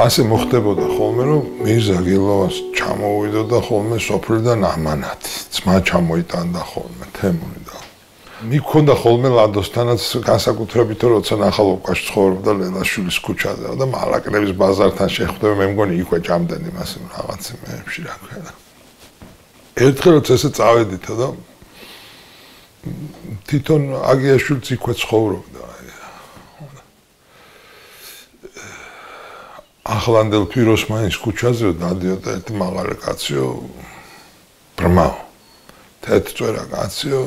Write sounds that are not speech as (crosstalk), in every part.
ასე მოხდებოდა ხოლმე რომ მირზა გილოვას ჩამოვიდოდა ხოლმე სოფლიდან ამანათი. ძმა ჩამოიტანდა ხოლმე თემური და მიქონდა ხოლმე ლადოსთანაც განსაკუთრებით როცა ნახალობკაში ცხოვრობდა ლელაშვილის ქუჩაზე და მალაკნების ბაზართან შეხვდება მე მგონი იქვე ჭამდენ იმას რაღაც მეებში რა ქვია. და ერთხელ როცა ესე წავედით და თვითონ აგიაშვილიც იქვე ცხოვრობდა ახლანდელ ფიროსმანის ქუჩაზე დადიოდა ერთი მაღალი კაციო. ბრმაო. თეთრ კაციო.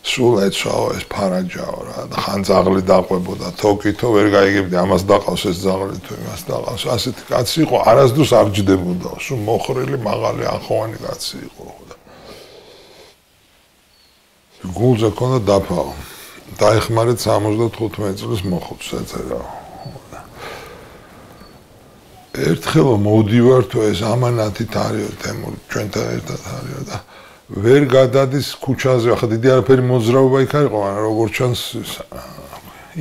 სულ ეცვაო ეს ფარაჯაო რა. და ხან ზაღლი დაყვებოდა. თოკითო ვერ გაიგებდი ამას დაყავს ეს ზაღლი თუ იმას დაყავს. ასეთი კაცი იყო არასდროს არ ჯდებოდა სულ მოხრილი მაღალი ახოვანი კაცი იყო. გულზე ქონდა დაფაო. დაეხმარეთ 75 წლის მოხუც ეწერა ერთხელ მოდივარ თუ ეს ამანათით არის თემურ ჩვენთან ერთად არის და ვერ გადადის ქუჩაზე. ახლა დიდი არაფერი მოძრაობა იქ არისო მაგრამ როგორც ჩანს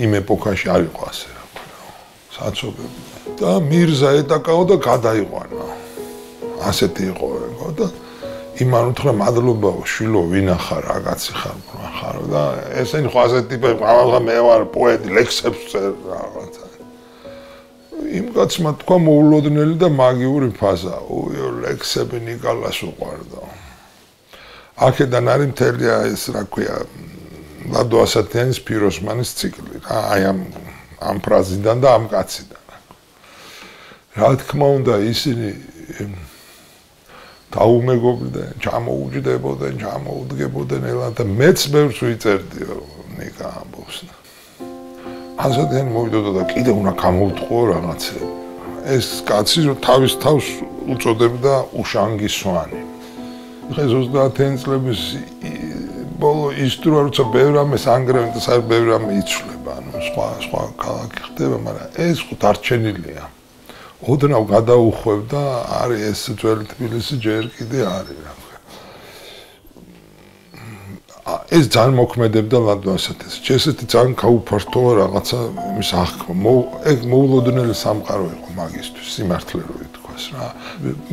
იმ ეპოქაში არ იყო ასე რა საცობები. და მირზა ეტაკაო და გადაიყვანა. ასეთი იყო ეგო და იმან უთხრა მადლობა შვილო ვინახარ რაღაცი ხარ ხარო და ესენი ხო ასეთი ტიპები ყველა მე ვარ პოეტი ლექსებს წერ რაღაცა იმ კაცმა თქვა მოულოდნელი და მაგიური ფაზა. უიო, ლექსები ნიკალას უყარდა. აქედან არის მთელი ეს, რა ქვია, ლადო ასათიანის პიროსმანის ციკლი. აი ამ ამ ფრაზიდან და ამ კაციდან. რა თქმა უნდა, ისინი დაუმეგობრდნენ, ჩამოუჯდებოდნენ, ჩამოუდგებოდნენ და მეც ბევრს ვიწერდიო ნიკა ამბობს. ასეთენ მოვიდოდა და კიდე უნდა გამოვთხოვო რაღაცა. ეს კაცი რო თავის თავს უწოდებდა უშანგი სვანი. ხე 30 წლების ბოლო ის თუ როცა ბევრამეს ანგრევენ და საერთოდ ბევრამე იცვლება, ანუ სხვა სხვა ქალაქი ხდება, მაგრამ ეს ხო დარჩენილია. ოდნავ გადაუხვევდა არის ეს ძველი თბილისი ჯერ კიდე არის რა. ეს ძალიან მოქმედებდა ლანდვასათეს. ესეთი ძალიან გაუფართოა რაღაცა იმის აღქმა. ეგ მოულოდნელი სამყარო იყო მაგისტვის სიმართლე რო ითქვას რა.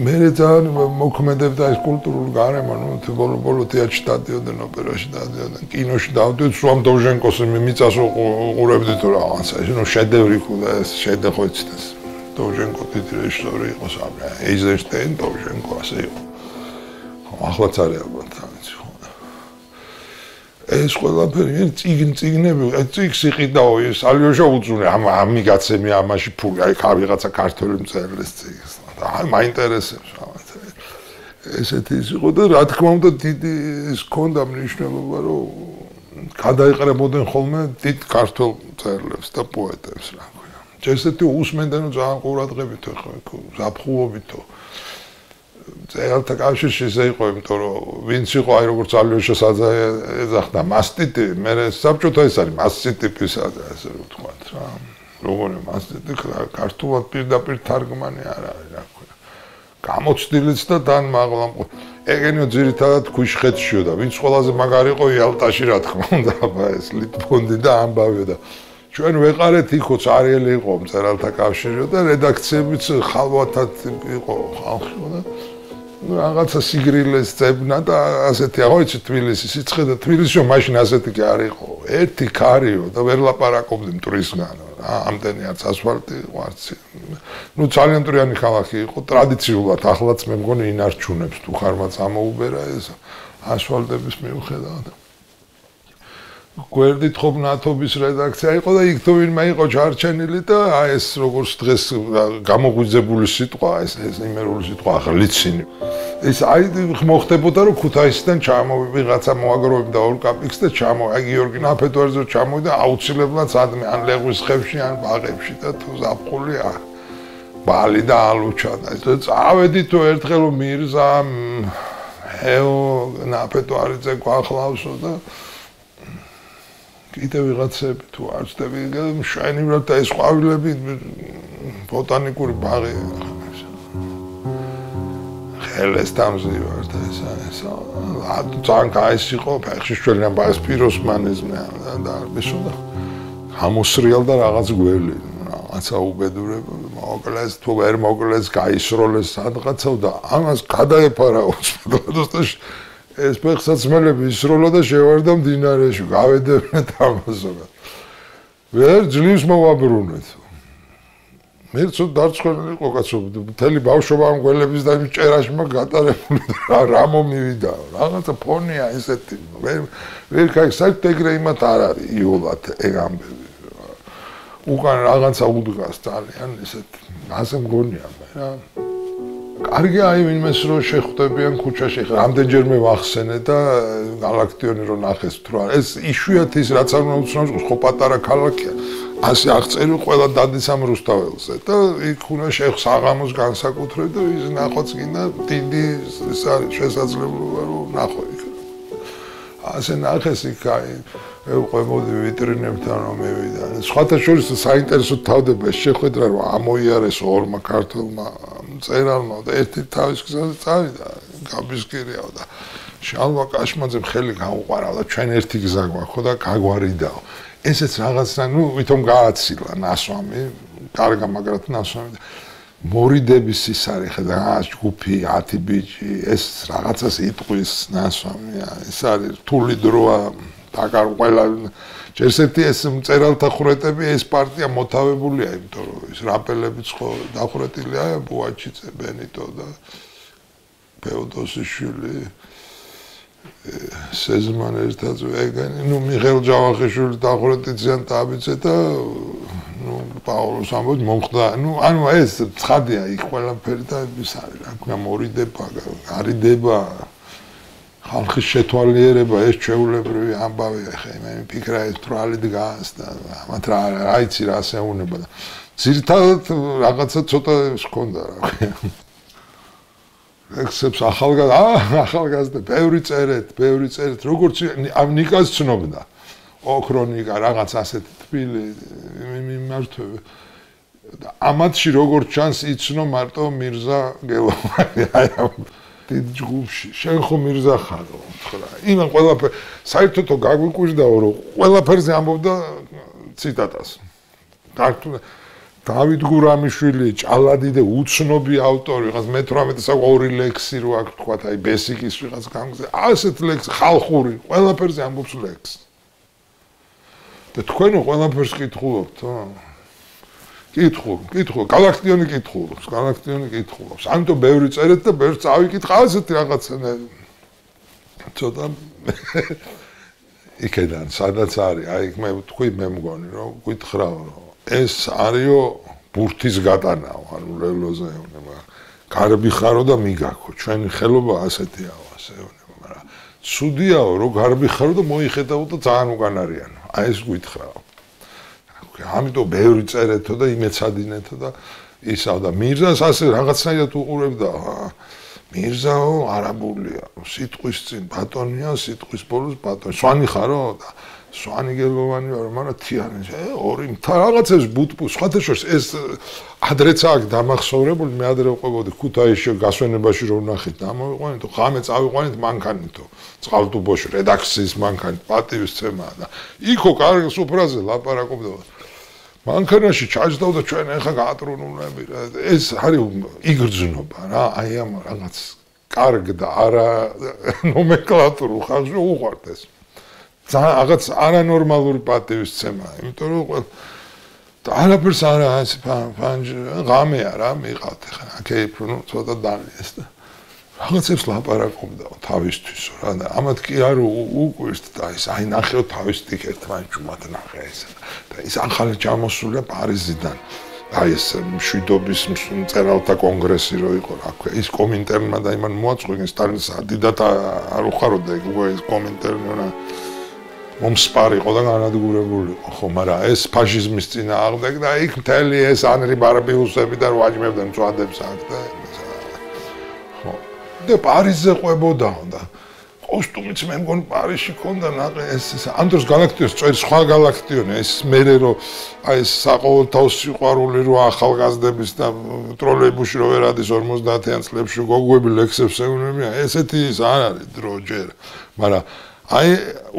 მე ძალიან მოქმედებდა ეს კულტურული გარემო, ნუ ბოლო ბოლო თეატრში დადიოდნენ, ოპერაში დადიოდნენ, კინოში დავდიოდ, სვამ დოჟენკოს მიწას უყურებდი თუ რაღაცა. ეს ნუ შედევრი ხუდა ეს შედეხო იცდეს. დოჟენკო დიდი რეჟისორი იყო სამრა. ეიზენშტეინ დოჟენკო ასე იყო. ახლა წარი ალბათ ამიცი ხო. ეს ყველაფერი ციგნები ეს ციგს იყიდაო ეს ალიოშა უძუნე ამ ამიგაცემი ამაში ფული აი ხა ვიღაცა ქართული მწერლის ციგს და აი მაინტერესებს რაღაცა ესეთი ის იყო და რა თქმა უნდა დიდი ეს ქონდა მნიშვნელობა რომ გადაიყრებოდნენ ხოლმე დიდ ქართულ მწერლებს და პოეტებს რა ქვია ესეთი უსმენდნენ ძალიან ყურადღებით ხო ზაფხულობითო წერალთა კავშირში ისე იყო, იმიტომ რომ ვინც იყო აი როგორც ალიოშა საძა ეძახდა მასტიტი, მე საბჭოთა ეს არის მასტიტიპის ასე ვთქვათ რა. როგორი მასტიტი ქართულად პირდაპირ თარგმანი არ არის რა ქვია. გამოცდილიც და თან მაღლა ეგენიო ძირითადად ქუშხეთშიო და ვინც ყველაზე მაგარი იყო იალტაში რა თქმა უნდა, ეს ლიტფონდი და ამბავიო და ჩვენ ვეყარეთ იქოც არიელი იყო მწერალთა კავშირი და რედაქციებიც ხალვათად იყო ხალხი და რაღაცა სიგრილეს წებნა და ასეთი აღო იცი თბილისი სიცხე და თბილისში მაშინ ასეთი კი არ იყო. ერთი ქარიო და ვერ ლაპარაკობდი მტრისგან რა ამდენი არც ასფალტი ვარც ნუ ძალიან მტრიანი ქალაქი იყო. ტრადიციულად ახლაც მე მგონი ინარჩუნებს თუ ხარმა წამოუბერა ეს ასფალტების მიუხედავად გვერდით ხო ნათობის რედაქცია იყო და იქ თუ ვინმე იყო ჩარჩენილი და აი ეს როგორც დღეს გამოგვიძებული სიტყვა ეს ეს იმერული სიტყვა ღლიცინი ეს აი მოხდებოდა რომ ქუთაისიდან ჩამოვი ვიღაცა მოაგროვებდა ორ კაპიქს და ჩამო აი გიორგი ნაფეტვარზე ჩამოვიდა აუცილებლად სადმე ან ლეღვის ხევში ან ბაღებში და თუ ზაფხული ა ბალი და ალუჩა და წავედი თუ ერთხელ მირზა ეო ნაფეტვარზე გვახლავსო და კიდე ვიღაცები თუ არ ვწდები შაინივრად და ეს ყვავილები ბოტანიკური ბაღი ხელეს დამზივარ და ეს ეს ძალიან кайს იყო ფეხში შველიან ბას პიროსმანიზმი და მესოდა გამოსრიალ და რაღაც გველი რაღაცა უბედურება. მოკლეს თუ ვერ მოკლეს გაისროლეს სადღაცავ და ამას გადაეფარა 90 (laughs) გრადუსში ეს ფეხსაცმელები ისროლა და შევარდა მდინარეში გავედებინეთ ამასობა ვერ ძლივს მოვაბრუნეთ მე ცოტა დარწმუნებული იყო კაცო მთელი ბავშვობა ამ გველების და იმ ჭერაში მაგ გატარებული რა რა მომივიდა რაღაცა ფონია ესეთი ვერ ვერ кай საერთოდ ეგრე იმათ არ არის იულად ეგ ამბები უკან რაღაცა უდგას ძალიან ესეთ ასე მგონია მე რა კარგი აი ვინმეს რო შეხვდებიან ქუჩაში ხა რამდენჯერმე ვახსენე და э, გალაქტიონი რო ნახეს თუ რა ეს იშვიათ ის რაც არ უნდა უცნაურს ხო პატარა ქალაქია. ასე აღწერილ ყველა დადის ამ რუსთაველზე და იქ უნდა შეხს აღამოს განსაკუთრებით და ვის ნახოც გინდა დიდი შესაძლებლობა რომ ნახო იქ. ასე ნახეს იქ აი ეუყვებოდი ვიტრინებთან რომ მივიდა. სხვათა შორის საინტერესო თავდება შეხვედრა რომ ამოიარეს ორმა ქართულმა წერალმა და ერთი თავის გზაზე წავიდა გაბისკირიაო და შალვა კაშმაძემ ხელი გაუყარა და ჩვენ ერთი გზა გვაქვს და გაგვარიდაო. ესეც რაღაცა ნუ ვითომ გააცილა ნასვამი, კარგა მაგრად ნასვამი. მორიდების ის არის ხედა ჯგუფი 10 ბიჭი ეს რაღაცას იტყვის ნასვამია. ეს არის რთული დროა დაკარ ყველა. ჯერსეთი ეს მწერალთა ხრეტები ეს პარტია მოთავებულია იმიტომ რომ ის რაპელებიც ხო დახვრეტილია ბუაჩიცე ბენიტო და ფეოდოსიშვილი სეზმან ერთად ეგენი ნუ მიხელ ჯავახიშვილი დახვრეტიციან დააბიცე და ნუ პაულოს ამბობ მომხდა ნუ ანუ ეს ცხადია იქ ყველაფერი და ის არის რა ქვია მორიდება არიდება ხალხის შეთვალიერება ეს ჩვეულებრივი ამბავია ხე მე მიფიქრა ეს თრალი დგას და ამათ რა აიცი რა ასეუნება და ძირთადად რაღაცა ცოტა შქონდა რა ექსებს ახალგაზრდა ახალგაზრდა ბევრი წერეთ ბევრი წერეთ როგორც ამ ნიკას ცნობდა ოქრონიკა რაღაც ასეთი თბილი მიმართვები და ამათში როგორც ჩანს იცნო მარტო მირზა გელოვანი აი ამ დიდ ჯგუფში. შენ ხო მირზა ხარო თხრა იმან ყველაფერ საერთოდ გაგვიკვირდაო რომ ყველაფერზე ამბობდა ციტატას. დავით გურამიშვილი ჭალადი და უცნობი ავტორი რაღაც მე-18 საუკ ორი ლექსი რო აქვს თქვა აი ბესიკის რაღაც გამგზე ასეთ ლექსი ხალხური ყველაფერზე ამბობს ლექსი და თქვენ ყველაფერს კითხულობთ, ხო? კითხო, კითხო, galaktionი კითხულობს, galaktionი კითხულობს. ამიტომ ბევრი წერეთ და ბევრს წავიკითხა ასეთ რაღაცნაირად. ცოტა იქიდან სადაც არის, აი მე თქვი მე მგონი რომ გითხრაო რომ ეს არისო ბურთის გატანაო, ანუ რევლოზეონება. გარბი ხარო და მიგაქო, ჩვენი ხელობა ასეთიაო, ასეო. ცუდიაო რომ გარბი ხარო და მოიხედავო და ძალიან უკან არიანო. აი ეს გითხრაო. ამიტომ ბევრი წერეთო და იმეცადინეთო და ისავ და მირზას ასე რაღაცნაირად უყურებდა მირზაო არაბულია სიტყვის წინ ბატონია სიტყვის ბოლოს ბატონი სვანი ხარო და სვანი გერგოვანი ვარ მაგრამ თიანი ორი მთა რაღაცებს ბუტბუ სხვათა შორის ეს ადრეც აქ დამახსოვრებული მე ადრე ვყვებოდი ქუთაისში გასვენებაში რომ ნახეთ დამოვიყვანეთ ღამე წავიყვანეთ მანქანითო წყალტუბოში რედაქციის მანქანით პატივის ცემაა და იქო კარგი სუფრაზე ლაპარაკობდა მანქანაში ჩაჯდავდა ჩვენ ახლა გაატრუნულები ეს არის იგრძნობა რა აი ამ რაღაც კარგ და არა ნომენკლატურულ ხალხში უყვართ ეს ძალიან რაღაც არანორმალური პატივისცემა იმიტომ რომ და არაფერს არა ეს ფანჯი ღამეა რა მიყავთ ახლა აკეიფ ნუ ცოტა დალიეს და რაღაცებს ლაპარაკობდა თავისთვის რა და ამათ კი არ უკვირთ და ის აი ნახეო თავის ტიკ ერთმანეთს ჯუმად ნახე ეს და ის ახალი ჩამოსულია პარიზიდან. აი ეს მშვიდობის მწერალთა კონგრესი რო იყო რა ქვია ის კომინტერნმა და იმან მოაწყვინეს სტალინის დიდად არ უხაროდა უკვე ეს კომინტერნი რა მომსპარი იყო და განადგურებული იყო. ხო მაგრამ ეს ფაშიზმის წინა აღდეგ და იქ მთელი ეს ანრი ბარბიუსები და რვაჯმებდნენ წვადებს აქ და და პარიზზე ყვებოდაო და კოსტუმიც მე მგონი პარიზში ქონდა ნაყე ეს ამ დროს galaktionს წერ სხვა galaktionი ეს მერე რო აი ეს საყოველთაო სიყვარული რო ახალგაზრდების და ტროლეიბუსში რო ვერადის 50-იან წლებში გოგოები ლექსებს ეუბნებიან ესეთი ის არ არის დრო ჯერ. მაგრამ აი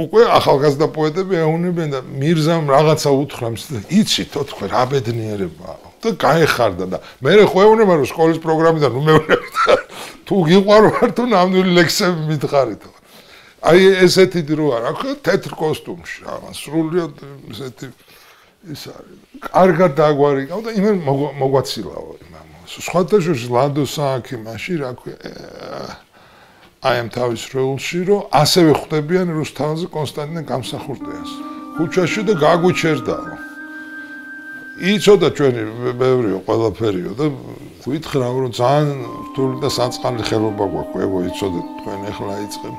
უკვე ახალგაზრდა პოეტები ეუნებიან და მირზამ რაღაცა უთხრა და იცი თქო რა ბედნიერებაა. და გაეხარდა და მე ხო ეუნება რომ სკოლის პროგრამიდან ნუ მეუბნები თუ გიყვარვარ თუ ნამდვილი ლექსები მითხარით. აი ესეთი დრო არა ხო თეთრ კოსტუმში რა სრულიად ესეთი ის არის. კარგად დაგვარიყავ და იმენ მოგვაცილაო იმამ სხვადასხვა ლანდოს აქი მაშინ რა ქვია აი ამ თავის როლში რომ ასევე ხვდებიან რუსთავზე კონსტანტინე გამსახურდიას ქუჩაში და გაგვიჩერდაო იცოდა ჩვენი ბევრიო ყველაფერიო და ვითხრა რომ ძალიან რთული და საწყალი ხელობა გვაქვს. ეგო იცოდა თქვენ ახლა იწყებ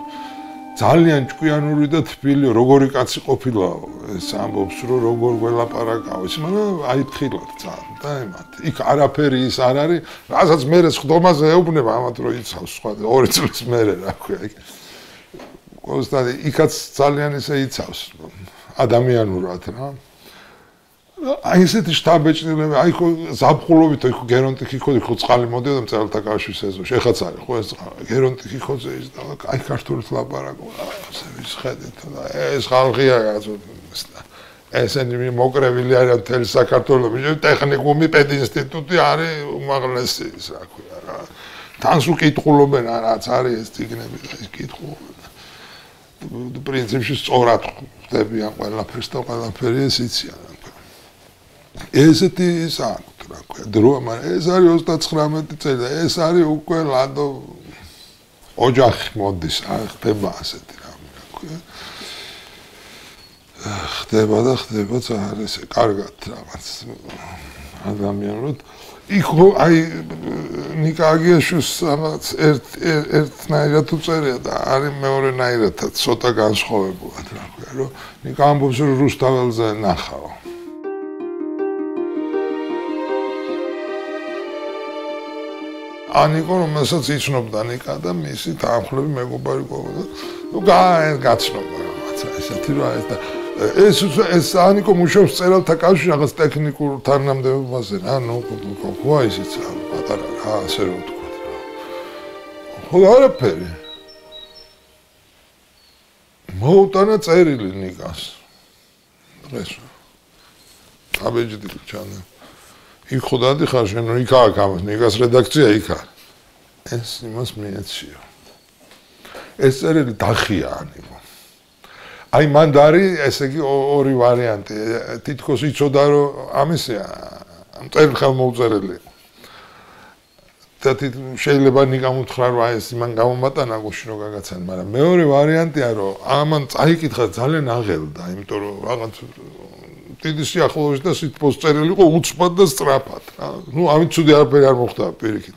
ძალიან ჭკვიანური და თბილი როგორი კაცი ყოფილა? ეს ამბობს რომ როგორ გველაპარაკაო ის მაგრამ აი თხილად ძალიან და ემათ იქ არაფერი ის არ არის რასაც მე ხდომაზე ეუბნება ამათ რომ იცავს სხვა ორი წლის მერე რა ქვია იქ. კონსტანტი იქაც ძალიან ისე იცავს ადამიანურად რა აი ესეთი შტაბეჭდილები, აი ხო ზაფხულობით ხო გერონტიკი ხო ხო წყალი მოდიოდა მწერალთა კავშირის სეზონში. ეხაც არის ხო ეს გერონტიკი ხო ზეის და აი ქართულით ლაპარაკო. ასე ვის ხედით და ეს ხალხია ესენი მოკრევილი არის მთელი საქართველოს. ტექნიკუმი პედინსტიტუტი არის უმაღლესი რა ქვია რა. თანს უკითხულობენ რაც არის ეს ციგნები და ის კითხულობენ. პრინციპში სწორად ხდებიან ყველაფერს და ყველაფერი ეს იციან. ესეთი ის აქვს რა ქვია დრო მაგრამ ეს არის 39 წელი და ეს არის უკვე ლანდო ოჯახი მოდის ხდება ასეთი რა ქვია. ხდება და ხდება ძალიან ესე კარგად რაღაც ადამიანურად. იქ აი ნიკაგიაშუს რაღაც ერთ ერთნაირად უწერია და არის მეორენაირადაც ცოტა განსხვავებულად რა ქვია რომ ნიკა ამბობს რომ რუსთაველზე ანიკო რომელსაც იცნობდა ნიკა და მისი დაახლოებით მეგობარი ყოლა. ნუ გაცნობა რაღაცა ესეთი რა ეს და ეს ეს ანიკო მუშაობს წერალთა კავშირში რაღაც ტექნიკურ თანამდებობაზე რა ნუ ხო ისიც პატარა რა ასე რომ ვთქვა რა. ხო არაფერი. მოუტანა წერილი ნიკას. დღეს. აბეჯდი ჩანა. იქ ხო დადიხარ შენ იქ აქ ამ ნიგას რედაქცია იქა. ეს იმას მიეციო ეს წერილი დახია ანიმო აი მან დარი ესე იგი ორი ვარიანტი. თითქოს იცოდა რომ ამისია ამ წერილ ხელმოუწერელი. და შეიძლება ნიკამ უთხრა რომ აი ეს იმან გამომატანა გუში რო გაგაცან მაგრამ მეორე ვარიანტია რომ ამან წაიკითხა ძალიან აღელდა იმიტომ რომ რაღაც დიდი სიახლოვეს და სიტყვის წერილი იყო უცბად და სწრაფად რა. ნუ ამით ცუდი არაფერი არ მოხდა პირიქით.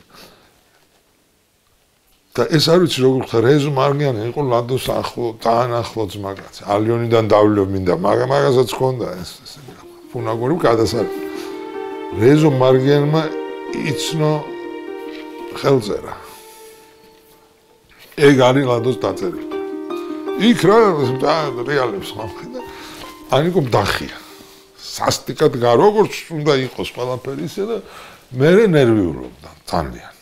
და ეს არ ვიცი როგორ ხარ რეზო მარგიანი იყო ლანდოს ახლო თან ახლო ძმაკაც. ალიონიდან დავლო მინდა, მაგრამ მაგასაც ხონდა ეს ესე. ფუნაგური გადასარ. რეზო მარგიანმა იცნო ხელზერა. ეგ არის ლანდოს დაწერილი. იქ რა რეალებს ხალხი და ანიკო დახია. სასტიკად გა როგორც უნდა იყოს ყველაფერი ისე და მე ნერვიულობდა ძალიან.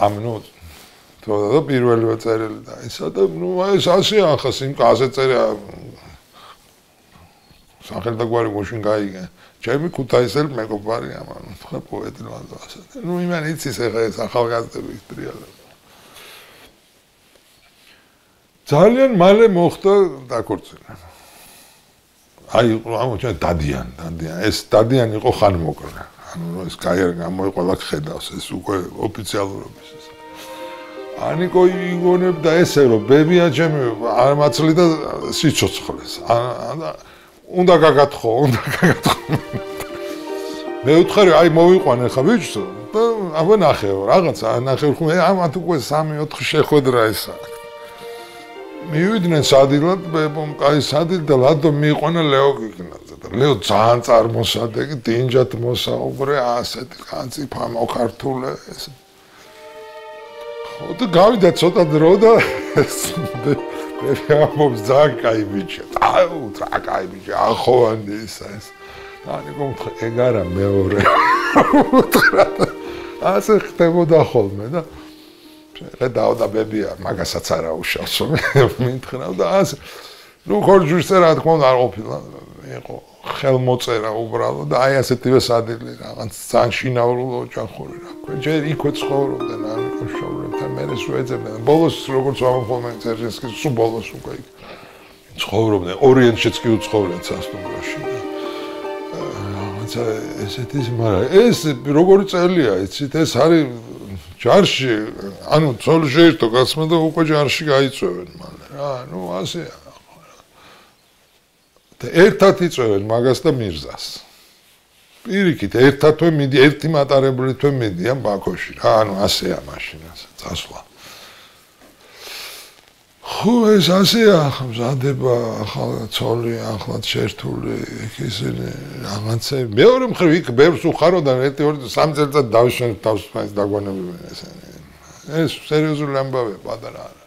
ამ ნუ თორე და პირველი წერილი და ისა და ნუ ეს ასე ახას იმ კაზე წერა სახელდა გვარი გუშინ გაიგე. ჩემი ქუთაისელი მეგობარი ამან თქვა პოეტი ლანდო ასე. ნუ იმან იცის ახლა ეს ახალგაზრდები ტრიალები. ძალიან მალე მოხდა დაქორწინება. აი ამოჩა დადიან დადიან. ეს დადიან იყო ხან მოკრა ანუ ეს კაიერ გამოიყოლა ხედავს ეს უკვე ოფიციალურობის ეს. ანიკო იგონებდა ესე რომ ბებია ჩემი არ მაცლი და სიცოცხლეს. უნდა გაგათხო უნდა გაგათხო მე ვთხარი აი მოვიყვანე ხა ბიჭო და აბა ნახეო რაღაცა ნახეო ხომ ამათ უკვე 3-4 შეხვედრა ესა მივიდნენ სადილად, ბებომ, კაი სადილ და ლადო მიიყვანა ლეო გიგნაძე და ლეო ძალიან წარმოსადეგი, დინჯად მოსაუბრე, ასეთი კაცი ფამოქართულე ეს. ხო და გავიდა ცოტა დრო და მე ამობს ძალიან კაი ბიჭი. აუ, რა კაი ბიჭი, ახოვანი ისა ეს. ანუ გომთხე ეგ არა მეორე. ასე ხდებოდა ხოლმე და ეხა დაავადებია მაგასაც არა უშავს მითხრა და ასე. ну ხორჯუშზე რა თქმა უნდა არ ყოფილა. იყო ხელმოწერა უბრალოდ და აი ასეთივე სადილი რაღაც ძალიან შინაურო ოჯახური რა ქვია ჯერ იქვე ცხოვრობდნენ არ იყო შოვრებთან მე ეს უეძებდნენ ბოლოს როგორც ვამხოლმე წერჟინსკის სულ ბოლოს უკვე იქ ცხოვრობდნენ. ორიენტშიც კი უცხოვრდნენ სასტუმროში რაღაცა ესეთი მაგრამ ეს როგორი წელია იცით? ეს არის ჯარში ანუ ცოლ შეერთო კაცმა და უკვე ჯარში გაიწევენ მალე რა ნუ ასეა და ერთად იწევენ მაგას და მირზას. პირიქით, ერთად თვე მიდი, ერთი მატარებლი თვე მიდიან ბაქოში რა, ანუ ასეა მაშინაც წასვლა. ხო, ეს ასეა, მზადება, ახლა ცოლი, ახლა შეერთული, ისინი რაღაცე. მეორე მხრივ იქ ბევრს უხაროდან ერთი ორი სამ წელიწად დავშენ თავს ფაის დაგვანებებენ ესენი. ეს სერიოზული ამბავია, პატარა არა.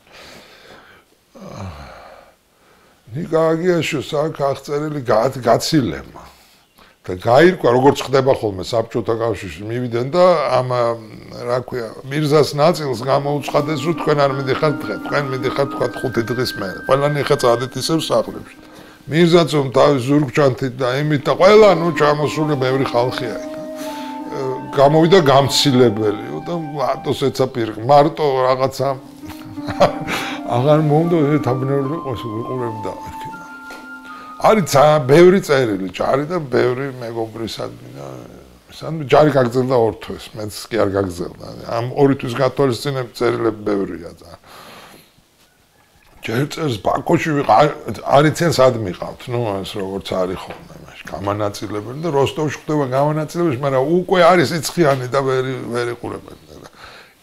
ნიკაგიაშოს აქ აღწერილი გაცილება და გაირკვა როგორც ხდება ხოლმე საბჭოთა კავშირში მივიდნენ და ამ რა ქვია მირზას ნაწილს გამოუცხადეს რომ თქვენ არ მიდიხართ დღე თქვენ მიდიხართ თქვა 5 დღის მერე. ყველანი ხა წადით ისევ სახლებში. მირზაც რომ თავის ზურგჩანთით და იმით და ყველა ნუ ჩამოსული ბევრი ხალხია გამოვიდა გამცილებელი და მარტოს ეცა პირ მარტო რაღაცა აღარ მომდო თაბნეული ყოს ვიყურებდა არის ძალიან ბევრი წერილი ჯარი და ბევრი მეგობრისადმი და სამ ჯარი გაგზელდა ორ თვეს მეც კი არ გაგზელდა ამ ორი თვის გათვალისწინებ წერილები ბევრია ძალიან. ჯერ წერს ბაკოში ვიყარ არიცენ სად მიყავთ ნუ ეს როგორც არის ხოლმე მაშინ გამანაწილებელი და როსტოვში ხდება გამანაწილებელი მაგრამ უკვე არის იცხიანი და ვერი ვერი ყურებენ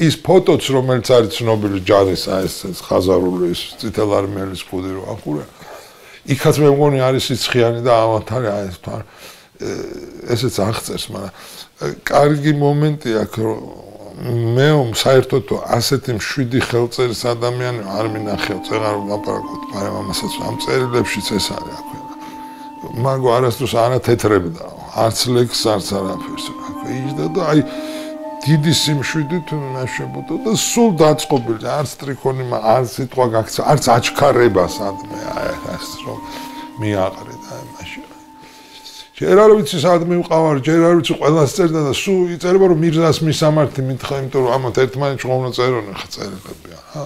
ის ფოტოც რომელიც არის ცნობილი ჯარის ეს ხაზარული ის წითელ არმიელის ხუდი რო ახურა იქაც მე მგონი არის სიცხიანი და ამათარი აი ეს თან ესეც აღწერს მაგრამ კარგი მომენტი აქ რომ მე საერთოდ ასეთი მშვიდი ხელწერის ადამიანი არ მინახე წერა რომ ლაპარაკობთ მაგრამ ამასაც ამ წერილებში ეს არის აქვე მაგო არასდროს ანათეთრებდა არც ლექს არც არაფერს. აქვე იჯდა და აი დიდი სიმშვიდით ნაშებოდა და სულ დაწყობილი არც ტრიქონი არც სიტყვა გაქცა არც აჩქარება სადმე აი ეს რომ მიაყრე და მაშინ ჯერ არ ვიცი სად მივყავარ ჯერ არ ვიცი ყველას წერდა და სულ იწერება რომ მირზას მისამართი მითხა იმიტომ რომ ამათ ერთმანეთს ყოვნო წერონ ხა წერილებია ჰა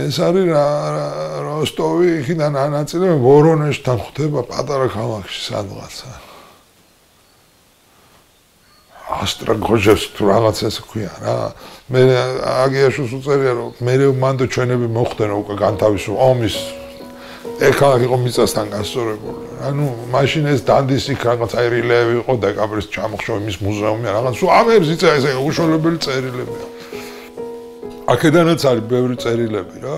ეს არის რა როსტოვი იქიდან ანაწილე ვორონეჟთან ხვდება პატარა ქალაქში სადღაცა ასტრაგოჟევს თუ რაღაცას ქვია რა. მე აგიაშოს უწერია რომ მე მანდო ჩვენები მოხდენა უკვე განთავისო ომის ეხლა იყო მიწასთან გასწორებული ანუ მაშინ ეს დანდის იქ რაღაც აირილები იყო დეკაბრის ჩამოხშო იმის მუზეუმი რაღაც სულ ამერს იწა ეს უშუალებელი წერილები აქედანაც არის ბევრი წერილები რა.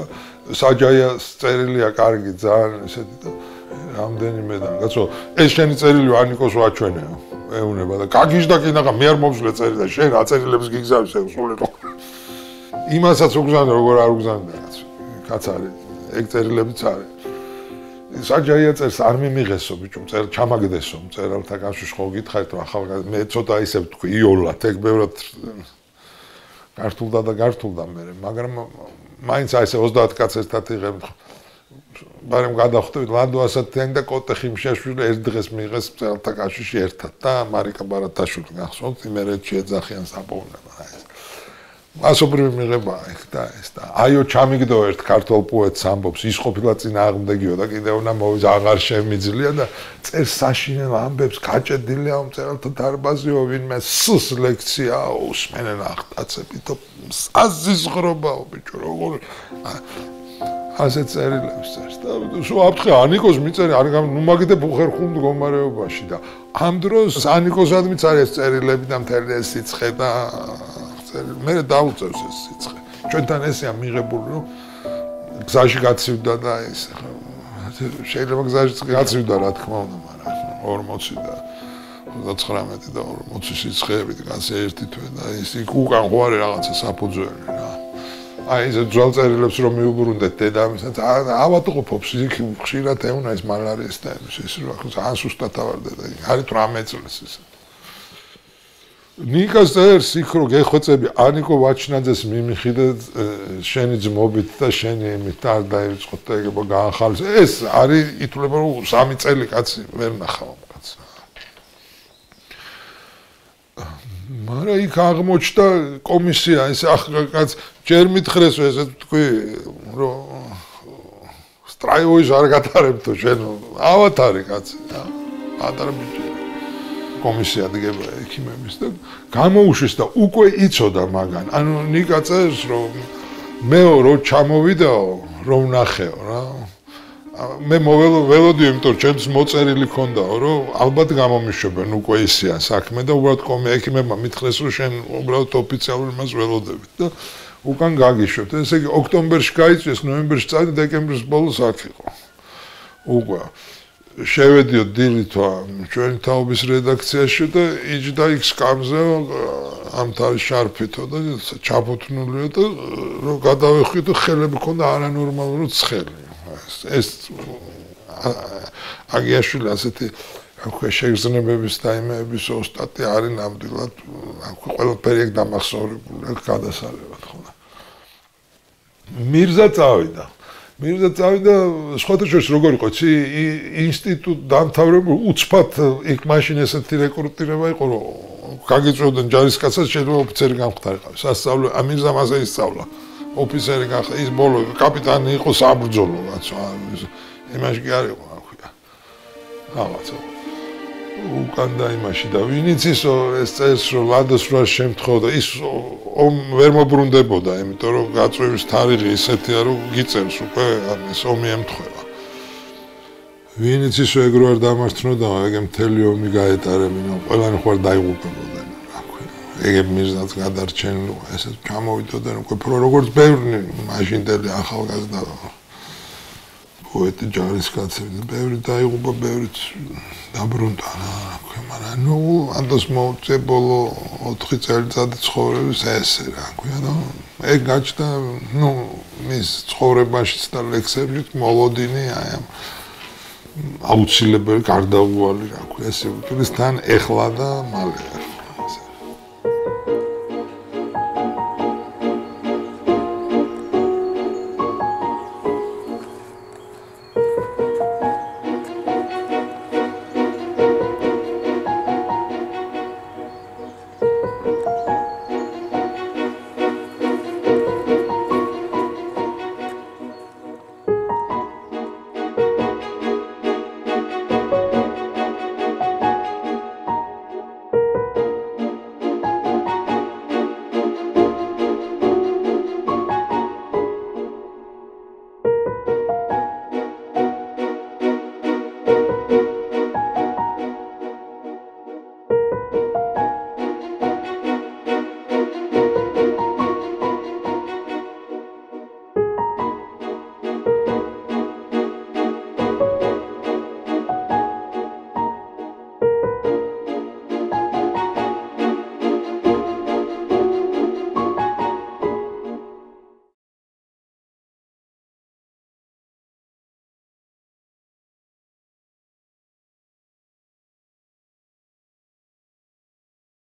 საჯაიას წერილია კარგი ძალიან ესეთი და რამდენიმე და კაცო ეს შენი წერილი ანიკოს ვაჩვენეო ეუნება და გაგიჟდა კიდაღა მე არ მომძლე წერი და შენ აწერილებს გიგზავნის სულეთო იმასაც უგზავნა როგორ არ უგზავნა კაც კაც არის ეგ წერილებიც არის საჯაია წერს არ მიმიღესო ბიჭო წერ ჩამაგდესო წერალთა კავშირში ხო გითხარით რომ ახალ მე ცოტა ისე ვთქვი იოლად ეგ ბევრად გართულდა და გართულდა მე მაგრამ მაინც აი ესე 30 კაც ერთად იღებ მაგრამ გადახვდებით ლანდოასათთან და კოტეხი მშაშვილი ერთ დღეს მიიღეს წელთა კავშირში ერთად და მარიკა ბარათაშვილი გახსოვთ იმერეთში ეძახიან საპოვნება ეს. მასობრივი მიღება ეგ და ეს და აიო ჩამიგდო ერთ ქართულ პოეტს ამბობს ის ყოფილა წინა აღმდეგიო და კიდევ უნდა მოვიზ აღარ შემიძლია და წერს საშინელ ამბებს გაჭედილია ამ წერალთა დარბაზიო ვინმე სს ლექცია უსმენენ ახტაცებით აზიზღრობაო ბიჭო როგორ ასე წერილებს წერს და სულ აფთხე ანიკოს მიწერი არ ნუ მაგდე ბუხერ ხუმ მდგომარეობაში და ამ დროს ანიკოსადმიც არის წერილები და მთელი ეს სიცხე და მე დაუწევს ეს სიცხე. ჩვენთან ესეა მიღებული რომ გზაში გაცივდა და ეს შეიძლება გზაში გაცივდა რა თქმა უნდა მაგრამ 40 და 39 და 40 სიცხეებით განსე ერთი თვე და ის იქ უკან არის რაღაცა საფუძველი რა აი ეს ძვალწერილებს რომ მიუბრუნდეთ დედამისაც ავატყოფობს იქ ხშირად ეუნა ეს მალარიის და ეს ის რა ძალიან სუსტად ავარდა და არის 18 წელს ეს ნიკას წერს იქ რო გეხვეწები ანიკო ვაჩნაძეს მიმიხიდე შენი ძმობით და შენი იმით და არ დაიწყოთ და ეგება გაახალეს ეს არის ითვლება რომ სამი წელი კაცი ვერ ნახავ მარა იქ აღმოჩნდა კომისია ეს ახლა კაც ჯერ მითხრეს ესე თქვი რომ სტრაიოის არ გატარებთო შენ ავათარი კაცი ატარებდი კომისია დგება ექიმების და გამოუშვეს და უკვე იცოდა მაგან. ანუ ნიკა წერს რომ მეო რო ჩამოვიდაო, რომ ნახეო რა. მე მოველო ველოდი, იმიტომ რომ ჩემს მოწერილი ქონდაო, რომ ალბათ გამომიშვებენ უკვე ისია საქმე და უბრალოდ კომი ექიმებმა მითხრეს რომ შენ უბრალოდ ოფიციალურ მას ველოდებით და უკან გაგიშვებთ. ესე იგი ოქტომბერში გაიწვიეს, ნოემბერში წადი, დეკემბრის ბოლოს აქ იყო. უკვე შევედიო დილითვა ჩვენი თაობის რედაქციაში და იჯდა იქ სკამზე ამ თავის შარფითო და ჩაფუთნულიო და რომ გადავეხვიდო ხელები ქონდა არანორმალური ცხელი ეს აგიაშვილი ასეთი აქვე შეგრძნებების დაიმეების ოსტატი არის ნამდვილად აქვე ყველაფერი ეგ დამახსოვრებული აქ გადასარევად ხოლმე მირზა წავიდა. მირზა წავიდა სხვათაშორის როგორ იყო ცი ინსტიტუტ დამთავრებული უცბად იქ მაშინ ესეთი რეკრუტირება იყო რომ გაგიწოდენ ჯარისკაცად შეიძლება ოფიცერი გამختارიყავი სასწავლო ამირზამ ასე ისწავლა ოფიცერი გახდა, ის ბოლო კაპიტანი იყო საბრძოლო კაცო, იმაში კი არ იყო, რა ქვია. რაღაცა. უკან და იმაში და ვინც ის ეს წერს რომ ლადოს რა შემთხვევა ის ომ ვერ მოbrunდებოდა, იმიტომ რომ გაწევის თარიღი ისეთია რომ გიწევს უკვე ან ეს ომი ემთხვევა. ვინც ის ეგრო არ დამართნოდა, ეგ მთელი ომი გაეტარებინა, ყველანი ხوار დაიღუპებოდნენ. ეგე მიზნად გადარჩენილ ესე ჩამოვიდოდნენ უკვე პრო როგორც ბევრი მაშინდელი ახალგაზრდა პოეტი ჯარისკაცები ბევრი დაიღუპა, ბევრი დაბრუნდა რა, აკვე, მაგრამ ნუ ანდოს მოწე ბოლო 4 წელიწადი ცხოვრების ესე რა, აკვე, და ეგ გაჩნდა, ნუ მის ცხოვრებაშიც და ლექსებშიც მოლოდინი აი ამ აუცილებელი გარდაუვალი რა, აკვე, ესე უთვის თან ეხლა და მალე.